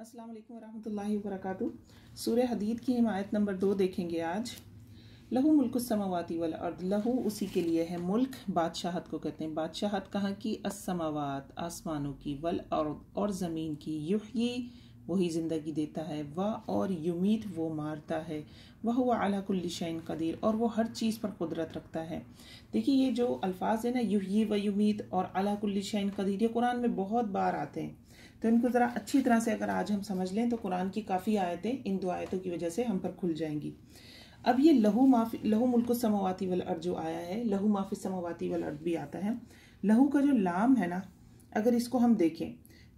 अस्सलाम वालेकुम वरहमतुल्लाहि वबरकातुहू। सूर्य हदीद की हिमायत नंबर दो देखेंगे आज। लहू मुल्क समावाती वाला अर्द। लहू उसी के लिए है मुल्क, बादशाहत को कहते हैं। बादशाहत कहाँ की? असमावात आसमानों की। वल अर्द, और ज़मीन की। युह वही ज़िंदगी देता है। वह और युमीत, वो मारता है। वह हुआ अला कुल्ली कदीर, और वो हर चीज़ पर कुदरत रखता है। देखिए, ये जो अल्फाज है ना युही व युमीत और अला कुल्ली कदीर, ये कुरान में बहुत बार आते हैं। तो इनको ज़रा अच्छी तरह से अगर आज हम समझ लें तो कुरान की काफ़ी आयतें इन दो आयतों की वजह से हम पर खुल जाएँगी। अब ये लहू माफ़ी, लहू मुल्क समावाती वल अर्ज़ जो आया है, लहू माफ़ी समावाती वल अर्ज़ भी आता है। लहू का जो लाम है ना, अगर इसको हम देखें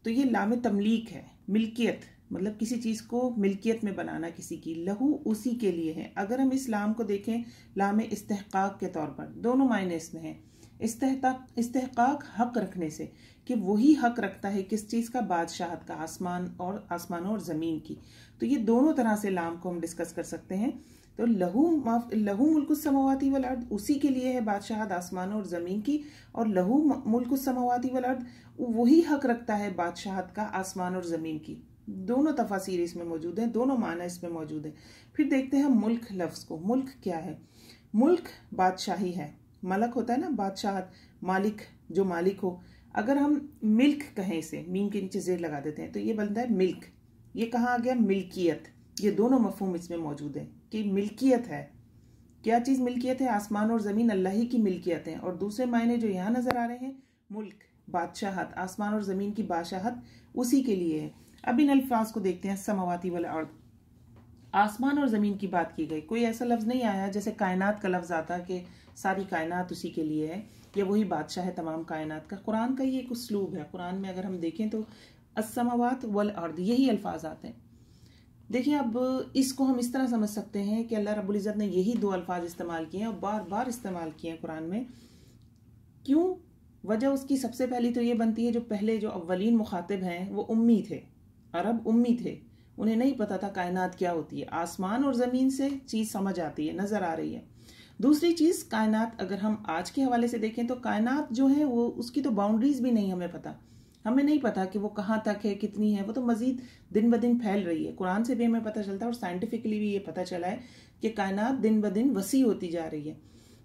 तो ये लाम तमलीक है, मिल्कियत मतलब किसी चीज़ को मिल्कियत में बनाना किसी की, लहू उसी के लिए है। अगर हम इस लाम को देखें, लाम इस्तेहकाक के तौर पर, दोनों मायने इसमें हैं। इस्तेहकाक हक रखने से कि वही हक रखता है किस चीज़ का? बादशाहत का, आसमान और, आसमानों और ज़मीन की। तो ये दोनों तरह से लाम को हम डिस्कस कर सकते हैं। तो लहू माफ़, लहू मुल्क समावाती वाल अर्द, उसी के लिए है बादशाहत, आसमानों और ज़मीन की। और लहू मुल्क समावाती वाल अर्द, वही हक रखता है बादशाहत का, आसमान और ज़मीन की। दोनों तफासिर इसमें मौजूद हैं, दोनों माना इसमें मौजूद है। फिर देखते हैं मुल्क लफ्ज़ को। मुल्क क्या है? मुल्क बादशाही है। मलक होता है ना, बादशाह, मालिक, जो मालिक हो, अगर हम मिल्क कहें इसे, मीम के नीचे जेर लगा देते हैं तो ये बनता है मिल्क। ये कहाँ आ गया? मिल्कियत। ये दोनों मफहम इसमें मौजूद है कि मिल्कियत है। क्या चीज़ मिल्कियत है? आसमान और ज़मीन अल्लाह ही की मिल्कियत है। और दूसरे मायने जो यहाँ नज़र आ रहे हैं, मुल्क, बादशाहत, आसमान और ज़मीन की बादशाहत, उसी के लिए है। अब इन अल्फाज को देखते हैं, समावाती वाला अर्द। आसमान और ज़मीन की बात की गई। कोई ऐसा लफ्ज़ नहीं आया, जैसे कायनात का लफ्ज़ आता कि सारी कायनात उसी के लिए है। या वही बादशाह है तमाम कायनात का। कुरान का ये एक उसलूब है। कुरान में अगर हम देखें तो असमावात वल अर्द, यही अल्फाज आते हैं। देखिए, अब इसको हम इस तरह समझ सकते हैं कि अल्लाह रब्बुल इज़्ज़त ने यही दो अल्फाज इस्तेमाल किए हैं और बार बार इस्तेमाल किए हैं कुरान में। क्यों? वजह उसकी सबसे पहली तो ये बनती है, जो पहले जो अव्वलीन मुखातिब हैं, वो उम्मी थे। अरब उम्मी थे। उन्हें नहीं पता था कायनात क्या होती है। आसमान और ज़मीन से चीज़ समझ आती है, नज़र आ रही है। दूसरी चीज़, कायनात, अगर हम आज के हवाले से देखें तो कायनात जो है वो, उसकी तो बाउंड्रीज भी नहीं हमें पता। हमें नहीं पता कि वो कहाँ तक है, कितनी है, वो तो मज़ीद दिन ब दिन फैल रही है। कुरान से भी हमें पता चलता है और साइंटिफिकली भी ये पता चला है कि कायनात दिन ब दिन वसी होती जा रही है।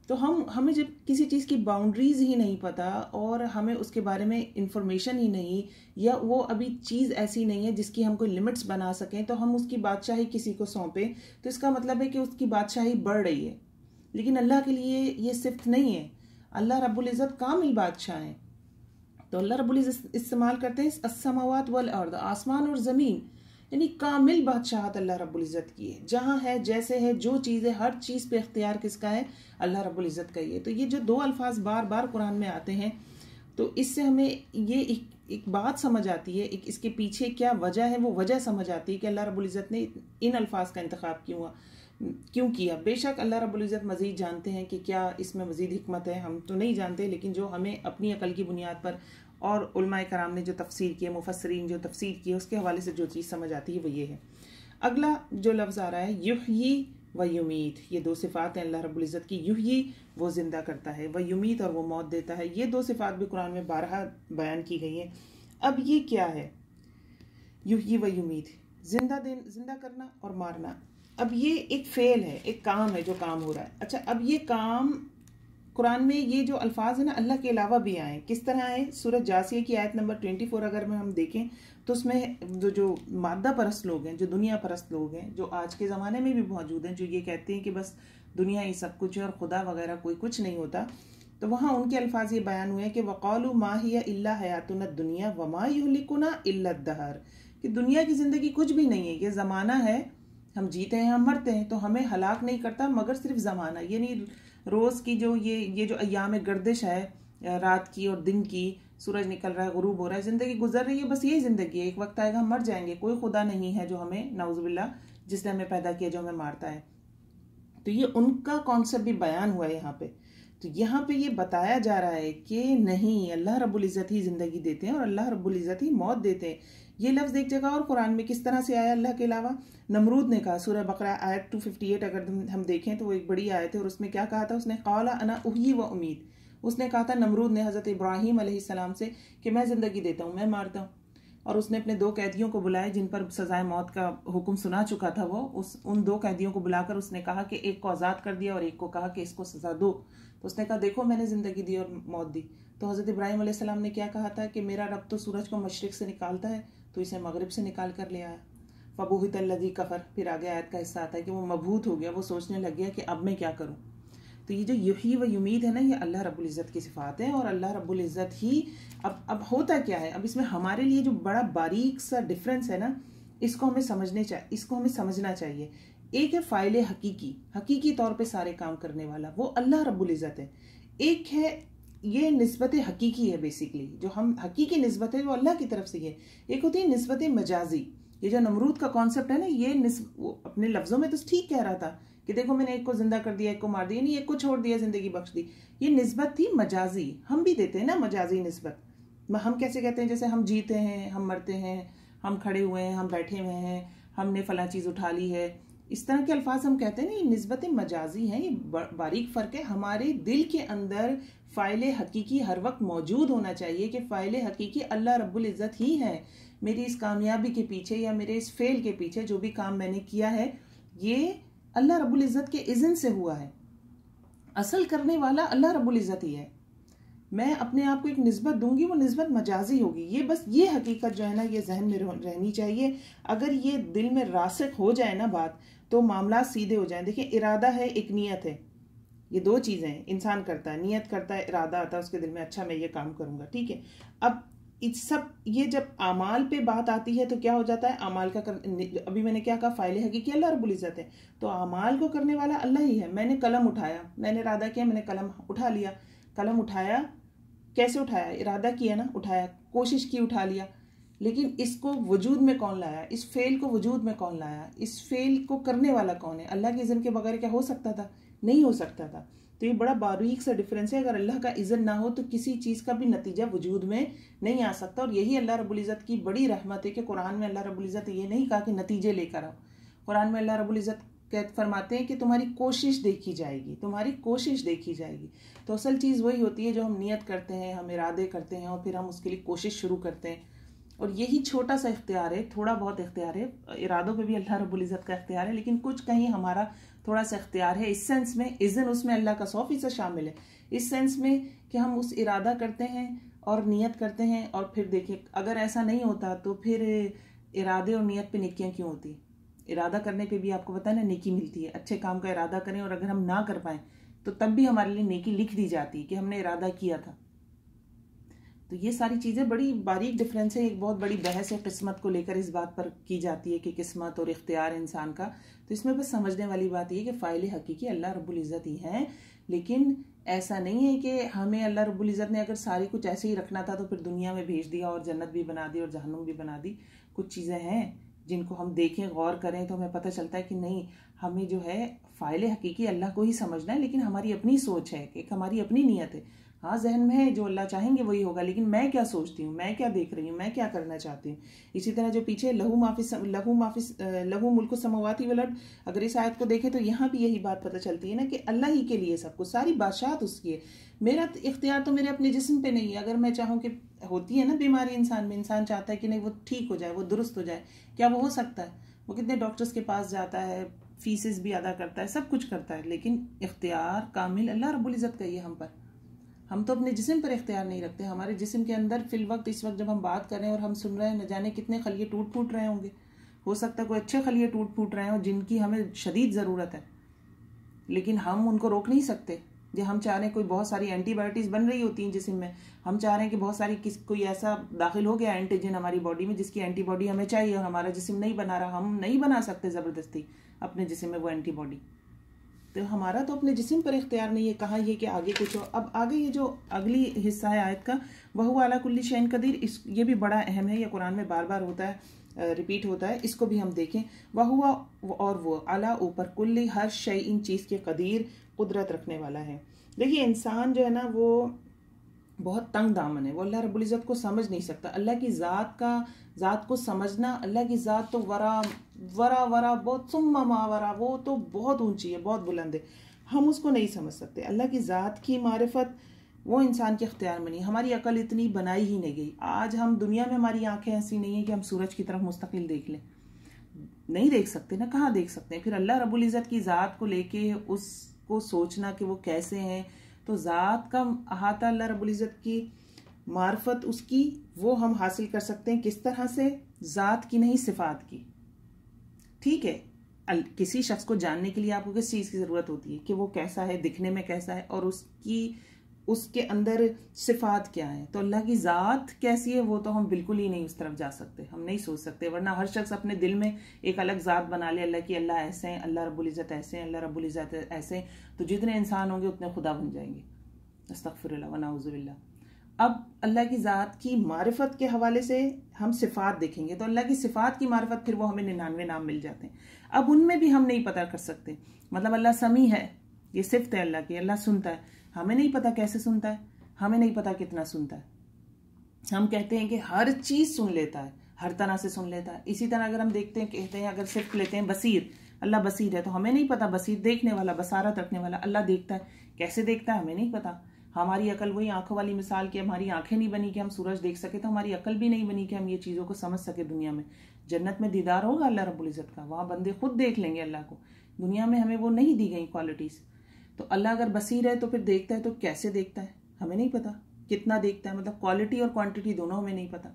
तो हम, हमें जब किसी चीज़ की बाउंड्रीज ही नहीं पता और हमें उसके बारे में इंफॉर्मेशन ही नहीं या वो अभी चीज़ ऐसी नहीं है जिसकी हम कोई लिमिट्स बना सकें तो हम उसकी बादशाही किसी को सौंपें तो इसका मतलब है कि उसकी बादशाही बढ़ रही है। लेकिन अल्लाह के लिए ये सिर्फ़ नहीं है। अल्लाह रब्बुल इज़्ज़त कामिल बादशाह हैं। तो अल्लाह रब्बुल इज़्ज़त इस्तेमाल करते हैं असमावात वल अर्द आसमान और ज़मीन। यानी कामिल बादशाहत अल्लाह रब्बुल इज़्ज़त की है। जहाँ है जैसे है जो चीज़ है हर चीज़ पे इख्तियार किसका है? अल्लाह रब्बुल इज़्ज़त का ही है। तो ये जो दो अल्फाज बार बार कुरान में आते हैं तो इससे हमें ये एक, एक बात समझ आती है एक इसके पीछे क्या वजह है वो वजह समझ आती है कि अल्लाह रब्बुल इज़्ज़त ने इन अल्फाज का इंतखब क्यों हुआ। क्यों किया? बेशक अल्लाह रब्बुल इज़्ज़त मज़ीद जानते हैं कि क्या इसमें मज़ीद हमत है, हम तो नहीं जानते, लेकिन जो हमें अपनी अकल की बुनियाद पर और कराम ने जो तफसीर की है मुफसरीन जो तफसीर की है, उसके हवाले से जो चीज़ समझ आती है वो ये है। अगला जो लफ्ज़ आ रहा है युही व युमीत, ये दो सिफ़ात हैं अल्लाह रब्बुल इज़्ज़त की युही वो ज़िंदा करता है, व युमीत और वो मौत देता है, ये दो सिफ़ात भी कुरान में बारह बयान की गई हैं। अब ये क्या है? युही व युमीत, ज़िंदा दिन, ज़िंदा करना और मारना। अब ये एक फेल है, एक काम है जो काम हो रहा है। अच्छा अब ये काम, कुरान में ये जो अल्फाज है ना, अल्लाह के अलावा भी आए किस तरह आए सूरज जासिया की आयत नंबर ट्वेंटी फोर अगर में हम देखें तो उसमें जो जो मादा परस्त लोग हैं, जो दुनिया परस्त लोग हैं, जो आज के ज़माने में भी मौजूद हैं, जो ये कहते हैं कि बस दुनिया ही सब कुछ है और खुदा वगैरह कोई कुछ नहीं होता तो वहाँ उनके अल्फाज ये बयान हुए हैं कि वक़ालू माहिया इल्ला हयातुन दुनिया, वमा युलिकुना दहर। कि दुनिया की ज़िंदगी कुछ भी नहीं है, ये ज़माना है हम जीते हैं, हम मरते हैं तो हमें हलाक नहीं करता, मगर सिर्फ़ ज़माना। यानी रोज़ की जो ये ये जो अयाम गर्दिश है रात की और दिन की, सूरज निकल रहा है, गुरूब हो रहा है, ज़िंदगी गुजर रही है, बस यही ज़िंदगी है। एक वक्त आएगा, हम मर जाएँगे। कोई खुदा नहीं है जो हमें, नाउजबिल्ला, जिसने हमें पैदा किया, जो हमें मारता है। तो ये उनका कॉन्सेप्ट भी बयान हुआ है यहाँ पे। तो यहाँ पे ये बताया जा रहा है कि नहीं, अल्लाह रब्बुल इज़्ज़त ही ज़िंदगी देते हैं और अल्लाह रब्बुल इज़्ज़त ही मौत देते हैं। ये लफ्ज़ एक जगह और कुरान में किस तरह से आया अल्लाह के अलावा? नमरूद ने कहा सूर्य बकरा आयत 258 अगर हम देखें तो वो एक बड़ी आयत है और उसमें क्या कहा था उसने? कौला अना उही व उम्मीद उसने कहा था, नमरूद ने हज़रत इब्राहिम सलाम से कि मैं ज़िंदगी देता हूँ, मैं मारता हूँ। और उसने अपने दो कैदियों को बुलाए जिन पर सजाए मौत का हुक्म सुना चुका था वो। उस, उन दो कैदियों को बुलाकर उसने कहा कि एक को आज़ाद कर दिया और एक को कहा कि इसको सजा दो। तो उसने कहा, देखो, मैंने ज़िंदगी दी और मौत दी। तो हज़रत इब्राहिम सलाम ने क्या कहा था कि मेरा रब तो सूरज को मशरक से निकालता है तो इसे मगरब से निकाल कर ले आया। फबूहित लदी कफर। फिर आगे आयत का हिस्सा आता है कि वो मबूत हो गया, वो सोचने लग गया कि अब मैं क्या करूँ। तो ये जो यही व उम्मीद है ना, ये अल्लाह रब्ज़त की सिफात है और अल्लाह रब्ज़त ही अब अब होता क्या है? अब इसमें हमारे लिए जो बड़ा बारीक सा डिफरेंस है ना, इसको हमें समझने चाहिए इसको हमें समझना चाहिए। एक है फ़ाइल हकीकी। हकीकी तौर पे सारे काम करने वाला। वो अल्लाह रब्ज़त है। एक है ये नस्बत हकीकी है बेसिकली जो हम, हकीकी नस्बत है वो अल्लाह की तरफ़ से है एक होती है नस्बत मजाजी। ये जो नमरूद का कॉन्सेप्ट है ना, ये वो अपने लफ्ज़ों में तो ठीक कह रहा था कि देखो मैंने एक को ज़िंदा कर दिया, एक को मार दिया, नहीं, एक को छोड़ दिया, ज़िंदगी बख्श दी। ये नस्बत थी मजाजी। हम भी देते हैं ना मजाजी नस्बत। हम कैसे कहते हैं? जैसे हम जीते हैं, हम मरते हैं, हम खड़े हुए हैं, हम बैठे हुए हैं, हमने फला चीज़ उठा ली है। इस तरह के अल्फाज हम कहते हैं ना, ये नस्बत मजाजी हैं, ये बारीक फ़र्क है। हमारे दिल के अंदर फ़ाइल हकीकी हर वक्त मौजूद होना चाहिए कि फ़ाइल हकीकी अल्लाह रब्बुल इज़्ज़त ही है। मेरी इस कामयाबी के पीछे या मेरे इस फेल के पीछे जो भी काम मैंने किया है, ये अल्लाह रब्बुल इज़्ज़त के इज़न से हुआ है। असल करने वाला अल्लाह रब्बुल इज़्ज़त ही है। मैं अपने आप को एक नस्बत दूँगी, वो नस्बत मजाजी होगी। ये बस ये हकीकत जो है ना, ये जहन में रहनी चाहिए। अगर ये दिल में रासक हो जाए ना बात तो मामला सीधे हो जाए। देखिए, इरादा है, एक नीयत है। ये दो चीज़ें हैं। इंसान करता है, नीयत करता है, इरादा आता है, उसके दिल में अच्छा मैं ये काम करूँगा, ठीक है? अब इस सब, ये जब अमाल पे बात आती है तो क्या हो जाता है? अमाल का कर अभी मैंने क्या कहा? फ़ाइल कि, अल्लाह रब्बुल इज़्ज़त है। तो अमाल को करने वाला अल्लाह ही है। मैंने कलम उठाया, मैंने इरादा किया, मैंने कलम उठा लिया। कलम उठाया कैसे उठाया? इरादा किया ना, उठाया, कोशिश की, उठा लिया। लेकिन इसको वजूद में कौन लाया? इस फेल को वजूद में कौन लाया? इस फेल को करने वाला कौन है? अल्लाह के इज़न के बगैर क्या हो सकता था? नहीं हो सकता था। तो ये बड़ा बारीक सा डिफरेंस है। अगर अल्लाह का इज़्ज़त ना हो तो किसी चीज़ का भी नतीजा वजूद में नहीं आ सकता। और यही अल्लाह रबुल्ज़त की बड़ी रहमत है कि कुरान में अल्लाह रबुल्ज़त ये नहीं कहा कि नतीजे लेकर आओ। कुरान में अल्लाह रबुल्ज़त कह, फरमाते हैं कि तुम्हारी कोशिश देखी जाएगी, तुम्हारी कोशिश देखी जाएगी। तो असल चीज़ वही होती है जो हम नियत करते हैं, हम इरादे करते हैं और फिर हम उसके लिए कोशिश शुरू करते हैं। और यही छोटा सा इख्तियार है, थोड़ा बहुत इख्तियार है। इरादों पे भी अल्लाह रब्बुल इज़्ज़त का इख्तियार है, लेकिन कुछ कहीं हमारा थोड़ा सा इख्तियार है। इस सेंस में इज़न उसमें अल्लाह का सौ फ़ीसद शामिल है। इस सेंस में कि हम उस इरादा करते हैं और नियत करते हैं और फिर देखिए अगर ऐसा नहीं होता तो फिर इरादे और नियत पे निकियाँ क्यों होती? इरादा करने पे भी आपको पता है ना, नेकी मिलती है। अच्छे काम का इरादा करें और अगर हम ना कर पाएँ तो तब भी हमारे लिए नेकी लिख दी जाती है कि हमने इरादा किया था। तो ये सारी चीज़ें बड़ी बारीक डिफरेंस है, एक बहुत बड़ी बहस है किस्मत को लेकर इस बात पर की जाती है कि किस्मत और इख्तियार इंसान का। तो इसमें बस समझने वाली बात ये कि फ़ाइल हकीकी अल्लाह रब्बुल इज़्ज़त ही है, लेकिन ऐसा नहीं है कि हमें अल्लाह रब्बुल इज़्ज़त ने अगर सारी कुछ ऐसे ही रखना था तो फिर दुनिया में भेज दिया और जन्नत भी बना दी और जहनुम भी बना दी। कुछ चीज़ें हैं जिनको हम देखें, गौर करें तो हमें पता चलता है कि नहीं, हमें जो है, फ़ाइल हकीकी अल्लाह को ही समझना है, लेकिन हमारी अपनी सोच है, एक हमारी अपनी नीयत है। हाँ जहन में है, जो अल्लाह चाहेंगे वही होगा, लेकिन मैं क्या सोचती हूँ, मैं क्या देख रही हूँ, मैं क्या करना चाहती हूँ? इसी तरह जो पीछे लहू माफिस लहू माफिस लहू मुल्क समावाती वलट अगर इस आयत को देखें तो यहाँ भी यही बात पता चलती है ना कि अल्लाह ही के लिए सब कुछ, सारी बादशाहत उसकी है। मेरा इख्तियार तो मेरे अपने जिसम पे नहीं है, अगर मैं चाहूँ कि होती है ना बीमारी इंसान में, इंसान चाहता है कि नहीं वो ठीक हो जाए, वो दुरुस्त हो जाए, क्या वो हो सकता है? वो कितने डॉक्टर्स के पास जाता है, फीसेस भी अदा करता है, सब कुछ करता है, लेकिन इख्तियार, कामिल, अल्लाह रब्बुल इज़्ज़त का ये हम पर। हम तो अपने जिसम पर इख्तियार नहीं रखते, हमारे जिसम के अंदर फिल वक्त, इस वक्त जब हम बात कर रहे हैं और हम सुन रहे हैं, न जाने कितने खलिए टूट फूट रहे होंगे। हो सकता है कोई अच्छे खलिए टूट फूट रहे हों जिनकी हमें शदीद ज़रूरत है। लेकिन हम उनको रोक नहीं सकते। जो हम चाह रहे हैं कोई बहुत सारी एंटीबायोटिक्स बन रही होती हैं जिसम में। हम चाह रहे हैं कि बहुत सारी किस, कोई ऐसा दाखिल हो गया एंटीजन हमारी बॉडी में जिसकी एंटीबॉडी हमें चाहिए और हमारा जिसम नहीं बना रहा। हम नहीं बना सकते ज़बरदस्ती अपने जिसम में वो एंटीबॉडी तो हमारा तो अपने जिसम पर इख्तियार नहीं है। कहा यह कि आगे कुछ हो। अब आगे ये जो अगली हिस्सा है आयत का, वह अला कुल्ली शैन कदीर, इस, ये भी बड़ा अहम है, यह कुरान में बार बार होता है रिपीट होता है, इसको भी हम देखें। वह हुआ और वो, अला ऊपर कुल्ली हर शय इन चीज़ के कदीर कुदरत रखने वाला है। देखिए, इंसान जो है ना, वो बहुत तंग दामन है। वो अल्लाह रबुल्ज़त को समझ नहीं सकता। अल्लाह की ज़ात का, ज़ात को समझना, अल्लाह की ज़ात तो वरा वरा वरा, बहुत सुम्मा मावरा वो तो बहुत ऊँची है, बहुत बुलंद है। हम उसको नहीं समझ सकते। अल्लाह की ज़ात की मारिफत वो इंसान के अख्तियार में नहीं। हमारी अकल इतनी बनाई ही नहीं गई। आज हम दुनिया में हमारी आँखें ऐसी नहीं है कि हम सूरज की तरफ़ मुस्तकिल देख लें। नहीं देख सकते, ना कहाँ देख सकते हैं? फिर अल्लाह रबुल इज़्ज़त की ज़ात को लेके उसको सोचना कि वो कैसे हैं तो ज़ात का अहाता अल्लाह रबुल्ज़त की मार्फत उसकी वो हम हासिल कर सकते हैं किस तरह से? ज़ात की नहीं, सिफात की। ठीक है किसी शख्स को जानने के लिए आपको किस चीज़ की ज़रूरत होती है? कि वो कैसा है, दिखने में कैसा है और उसकी उसके अंदर सिफात क्या है? तो अल्लाह की ज़ात कैसी है, वो तो हम बिल्कुल ही नहीं उस तरफ़ जा सकते, हम नहीं सोच सकते। वरना हर शख्स अपने दिल में एक अलग ज़ात बना ले, अल्लाह की अल्लाह ऐसे हैं, अल्लाह रब्बुल इज़्ज़त ऐसे हैं, अल्लाह रब्बुल इज़्ज़त ऐसे तो जितने इंसान होंगे उतने खुदा बन जाएँगे। अस्तफ़िर वनाउज़बिल्ला अब अल्लाह की ज़ात की मारिफत के हवाले से हम सिफ़ात देखेंगे तो अल्लाह की सिफ़ात की मारिफत फिर वो हमें निन्यानवे नाम मिल जाते हैं। अब उनमें भी हम नहीं पता कर सकते। मतलब अल्लाह समी है, ये सिफ्त है अल्लाह की, अल्लाह सुनता है। हमें नहीं पता कैसे सुनता है, हमें नहीं पता कितना सुनता है। हम कहते हैं कि हर चीज़ सुन लेता है, हर तरह से सुन लेता है। इसी तरह अगर हम देखते हैं, कहते हैं, अगर सिर्फ़ लेते हैं बसीर, अल्लाह बसीर है तो हमें नहीं पता बसीर देखने वाला, बसारत रखने वाला, अल्लाह देखता है। कैसे देखता है, हमें नहीं पता। हमारी अकल वही आँखों वाली मिसाल की हमारी आँखें नहीं बनी कि हम सूरज देख सके तो हमारी अकल भी नहीं बनी कि हम ये चीज़ों को समझ सके दुनिया में। जन्नत में दीदार होगा अल्लाह रब्बुल इज़्ज़त का, वहाँ बंदे खुद देख लेंगे अल्लाह को। दुनिया में हमें वो नहीं दी गई क्वालिटीज़ तो अल्लाह अगर बसीर है तो फिर देखता है तो कैसे देखता है? हमें नहीं पता। कितना देखता है? मतलब क्वालिटी और क्वांटिटी दोनों हमें नहीं पता।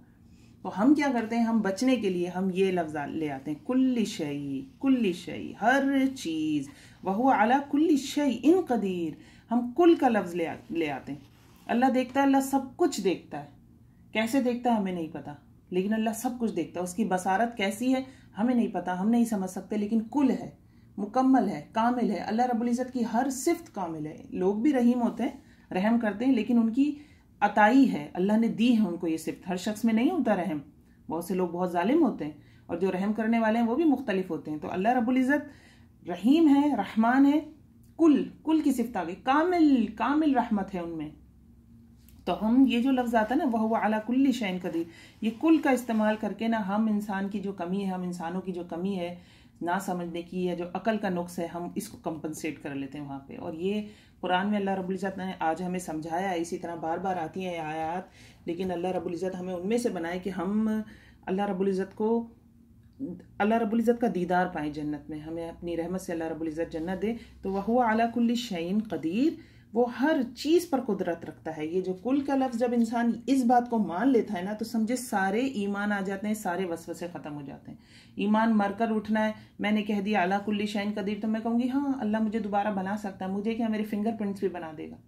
तो हम क्या करते हैं? हम बचने के लिए हम ये लफ्ज़ ले आते हैं कुल्ली शई कुल्ली शई हर चीज़। वह आला कुल्ली शई इन कदीर। हम कुल का लफ्ज़ ले, आ, ले आते हैं। अल्लाह देखता है अल्लाह सब कुछ देखता है। कैसे देखता है? हमें नहीं पता। लेकिन अल्लाह सब कुछ देखता है। उसकी बसारत कैसी है? हमें नहीं पता। हम नहीं समझ सकते लेकिन कुल है। मुकम्मल है, कामिल है। अल्लाह रब्बुल इज़्ज़त की हर सिफ्त कामिल है। लोग भी रहीम होते हैं, रहम करते हैं, लेकिन उनकी अताई है। अल्लाह ने दी है उनको ये सिफ्त। हर शख्स में नहीं होता रहम। बहुत से लोग बहुत जालिम होते हैं और जो रहम करने वाले हैं वो भी मुख्तलिफ़ होते हैं। तो अल्लाह रब्बुल इज़्ज़त रहीम है, रहमान है, कुल कुल की सिफ्त आ गई। कामिल कामिल रहमत है उनमें। तो हम ये जो लफ्ज़ आता है ना, वह अला कुल्ली शैन कदीर। ये कुल का इस्तेमाल करके ना, हम इंसान की जो कमी है, हम इंसानों की जो कमी है ना समझने की या जो अकल का नुक्स है, हम इसको कंपनसेट कर लेते हैं वहाँ पे। और ये कुरान में अल्लाह रबुल्ज़त ने आज हमें समझाया, इसी तरह बार बार आती हैं आयात। लेकिन अल्लाह रबुल्ज़त हमें उनमें से बनाए कि हम अल्लाह रबुल्ज़त को, अल्लाह रबुल्ज़त का दीदार पाए जन्नत में। हमें अपनी रहमत से अल्लाह रबुल्ज़त जन्नत दे। तो वह हुआ अला कुल्ली शैन कदीर। वो हर चीज़ पर कुदरत रखता है। ये जो कुल का लफ्ज़ जब इंसान इस बात को मान लेता है ना तो समझे सारे ईमान आ जाते हैं, सारे वसवसे ख़त्म हो जाते हैं। ईमान मरकर उठना है, मैंने कह दिया, अला कुल्ली शैन कदीर तो मैं कहूँगी हाँ अल्लाह मुझे दोबारा बना सकता है, मुझे क्या मेरे फिंगरप्रिंट्स भी बना देगा।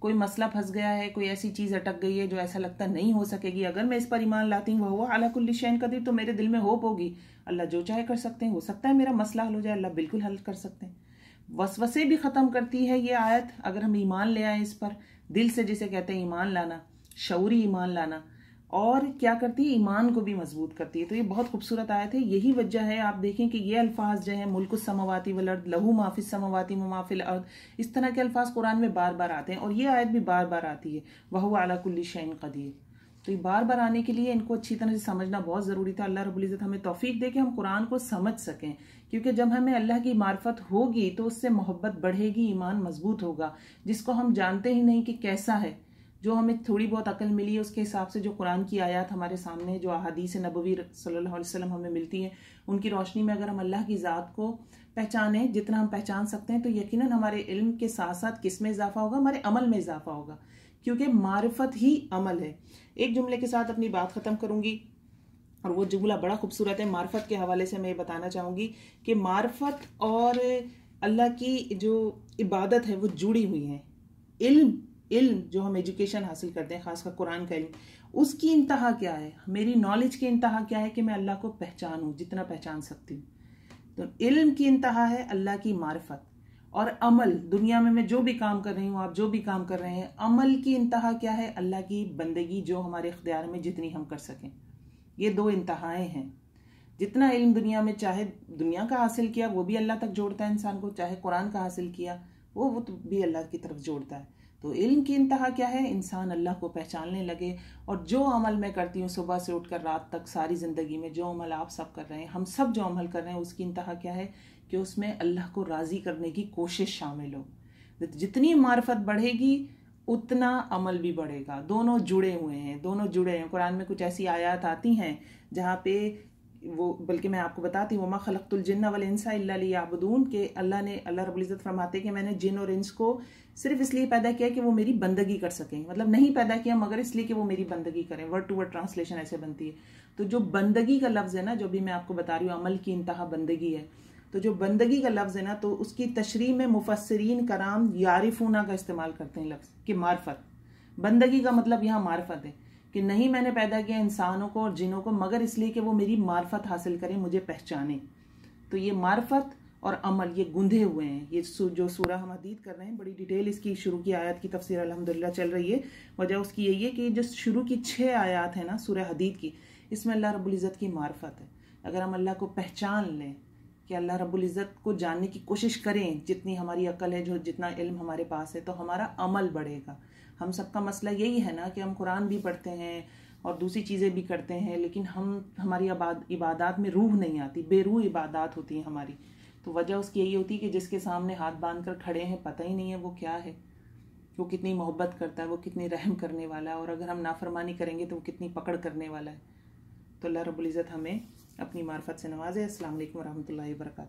कोई मसला फंस गया है, कोई ऐसी चीज़ अटक गई है जो ऐसा लगता नहीं हो सकेगी। अगर मैं इस पर ईमान लाती हूँ, वह अला कुल्ली शैन कदीर तो मेरे दिल में होप होगी। अल्लाह जो चाहे कर सकते हैं, हो सकता है मेरा मसला हल हो जाए, अल्लाह बिल्कुल हल कर सकते हैं। वसवसे भी ख़त्म करती है ये आयत, अगर हम ईमान ले आए इस पर। दिल से जिसे कहते हैं ईमान लाना, शौरी ईमान लाना। और क्या करती है? ईमान को भी मज़बूत करती है। तो ये बहुत खूबसूरत आयत है। यही वजह है, आप देखें कि ये अल्फाज जो है, मुल्क समवाती वलर्द लहू माफिस समवाती मुमाफिल अर्द, इस तरह के अल्फाज कुरान में बार बार आते हैं। और ये आयत भी बार बार आती है। वह अला कुल्ली शैन कदीर। तो ये बार बार आने के लिए इनको अच्छी तरह से समझना बहुत ज़रूरी था। अल्लाह रबुल इज़्ज़त हमें तौफीक दे कि हम कुरान को समझ सकें, क्योंकि जब हमें अल्लाह की मार्फत होगी तो उससे मोहब्बत बढ़ेगी, ईमान मज़बूत होगा। जिसको हम जानते ही नहीं कि कैसा है, जो हमें थोड़ी बहुत अकल मिली है, उसके हिसाब से जो कुरान की आयत हमारे सामने, जो अहादीस नबवी सल्लल्लाहु अलैहि वसल्लम हमें मिलती हैं, उनकी रोशनी में अगर हम अल्लाह की ज़ात को पहचाने, जितना हम पहचान सकते हैं तो यकीनन हमारे इल्म के साथ साथ किसमें इजाफा होगा? हमारे अमल में इजाफा होगा। क्योंकि मार्फत ही अमल है। एक जुमले के साथ अपनी बात ख़त्म करूँगी और वो जुमला बड़ा खूबसूरत है। मार्फत के हवाले से मैं ये बताना चाहूँगी कि मार्फत और अल्लाह की जो इबादत है, वो जुड़ी हुई है। इल्म इल्म जो हम एजुकेशन हासिल करते हैं, खासकर कुरान का इल्म, उसकी इंतहा क्या है? मेरी नॉलेज की इंतहा क्या है कि मैं अल्लाह को पहचानूँ, जितना पहचान सकती हूँ। तो इल्म की इंतहा है अल्लाह की मार्फत। और अमल, दुनिया में मैं जो भी काम कर रही हूँ, आप जो भी काम कर रहे हैं, अमल की इंतहा क्या है? अल्लाह की बंदगी जो हमारे इख्तियार में जितनी हम कर सकें। ये दो इंतहाएँ हैं। जितना इल्म दुनिया में चाहे दुनिया का हासिल किया, वो भी अल्लाह तक जोड़ता है इंसान को, चाहे कुरान का हासिल किया, वो वो तो भी अल्लाह की तरफ़ जोड़ता है। तो इल्म की इंतहा क्या है? इंसान अल्लाह को पहचानने लगे और जो अमल मैं करती हूँ, सुबह से उठकर रात तक सारी ज़िंदगी में जो अमल आप सब कर रहे हैं, हम सब जो अमल कर रहे हैं, उसकी इंतहा क्या है कि उसमें अल्लाह को राज़ी करने की कोशिश शामिल हो। जितनी मार्फत बढ़ेगी, उतना अमल भी बढ़ेगा। दोनों जुड़े हुए हैं, दोनों जुड़े हैं। कुरान में कुछ ऐसी आयात आती हैं जहाँ पे वो, बल्कि मैं आपको बताती हूँ, वमा खलकतुलजन्ना वल इंसा याबदून के अल्लाह ने, अल्लाह रबुल्ज़त फरमाते कि मैंने जिन और इंस को सिर्फ़ इसलिए पैदा किया कि वो मेरी बंदगी कर सकें। मतलब नहीं पैदा किया, मगर इसलिए कि वो मेरी बंदगी करें। वर्ड टू वर्ड ट्रांसलेशन ऐसे बनती है। तो जो बंदगी का लफ्ज़ है ना, जो भी मैं आपको बता रही हूँ, अमल की इंतहा बंदगी है। तो जो बंदगी का लफ्ज़ है ना तो उसकी तशरी में मुफसरीन कराम यारिफूना का इस्तेमाल करते हैं लफ्ज़, कि मार्फत। बंदगी का मतलब यहाँ मार्फत है, कि नहीं मैंने पैदा किया इंसानों को और जिनों को, मगर इसलिए कि वो मेरी मार्फत हासिल करें, मुझे पहचाने। तो ये मार्फत और अमल, ये गुंधे हुए हैं। ये जो सूरह हम हदीद कर रहे हैं, बड़ी डिटेल इसकी शुरू की आयत की तफसीर अल्हम्दुलिल्लाह चल रही है। वजह उसकी यही है कि जो शुरू की छः आयत है ना सूर्य हदीद की, इसमें अल्लाह रबुल्ज़त की मार्फत है। अगर हम अल्लाह को पहचान लें कि अल्लाह रबुल्ज़त को जानने की कोशिश करें, जितनी हमारी अकल है, जो जितना इल्म हमारे पास है तो हमारा अमल बढ़ेगा। हम सबका मसला यही है ना कि हम कुरान भी पढ़ते हैं और दूसरी चीज़ें भी करते हैं, लेकिन हम, हमारी इबादत में रूह नहीं आती, बेरूह इबादत होती है हमारी। तो वजह उसकी यही होती है कि जिसके सामने हाथ बाँध कर खड़े हैं, पता ही नहीं है वो क्या है। वो कितनी मोहब्बत करता है, वो कितनी रहम करने वाला है, और अगर हम नाफरमानी करेंगे तो वो कितनी पकड़ करने वाला है। तो अल्लाह रबुल्ज़त हमें अपनी मार्फत से नवाजे। असल वरहमल वर्का